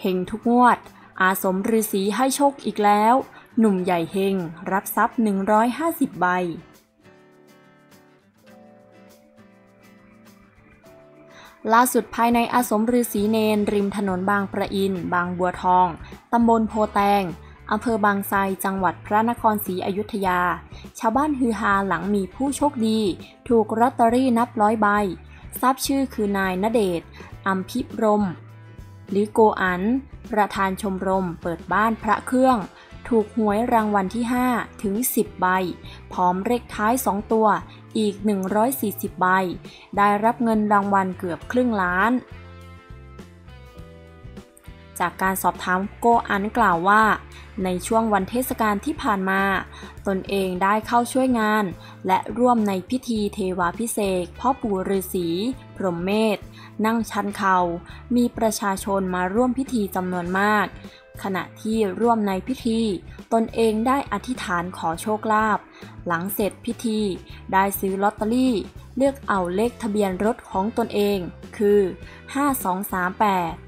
เฮงทุกงวด อาสมฤาษีให้โชคอีกแล้ว หนุ่มใหญ่เฮง รับทรัพย์ 150 ใบ ล่าสุดภายในอาสมฤาษีเนน ริมถนนบางประอิน บางบัวทอง ตำบลโพแตงอำเภอบางไทรจังหวัดพระนครศรีอยุธยา ชาวบ้านฮือฮาหลังมีผู้โชคดี ถูกลอตเตอรี่นับร้อยใบ ทราบชื่อคือนายณเดชอัมพิรม หรือโกอัน ประธานชมรมเปิดบ้านพระเครื่อง ถูกหวยรางวัลที่ 5 ถึง 10 ใบ พร้อมเลขท้าย 2 ตัวอีก 140 ใบ ได้รับเงินรางวัลเกือบครึ่งล้าน จากการสอบถามโกอันกล่าวว่า ในช่วงวันเทศกาลที่ผ่านมา ตนเองได้เข้าช่วยงาน และร่วมในพิธีเทวาพิเศษพ่อปู่ฤาษีพรหมเมธนั่งชันเขา มีประชาชนมาร่วมพิธีจำนวนมาก ขณะที่ร่วมในพิธี ตนเองได้อธิษฐานขอโชคลาภหลังเสร็จพิธี ได้ซื้อลอตเตอรี่ เลือกเอาเลขทะเบียนรถของตนเอง คือ 5238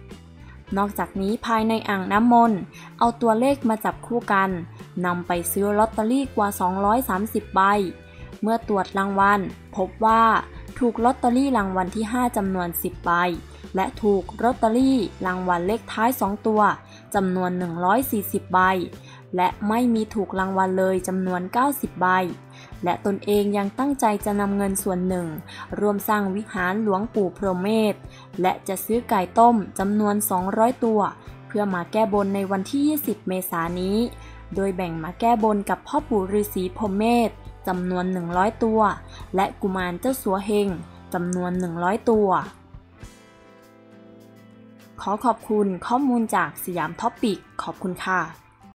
นอกจากนี้ภายในอ่างน้ำมนต์ เอาตัวเลขมาจับคู่กันนำไปซื้อลอตเตอรี่กว่า 230 ใบ เมื่อตรวจรางวัลพบว่าถูกลอตเตอรี่รางวัลที่ 5จำนวน 10 ใบ และถูกลอตเตอรี่รางวัลเลขท้าย 2 ตัวจำนวน 140 ใบ และไม่มีถูกรางวัลเลยจำนวน 90 ใบ และตนเองยังตั้งใจจะนำเงินส่วนหนึ่งรวมสร้างวิหารหลวงปู่พรหมเมธและจะซื้อไก่ต้มจำนวน 200 ตัว เพื่อมาแก้บนในวันที่ 20 เมษายนนี้ โดยแบ่งมาแก้บนกับพ่อปู่ฤาษีพรหมเมธจำนวน 100 ตัว และกุมารเจ้าสัวเฮงจำนวน 100 ตัว ขอขอบคุณข้อมูลจากสยามท็อปปิก ขอบคุณค่ะ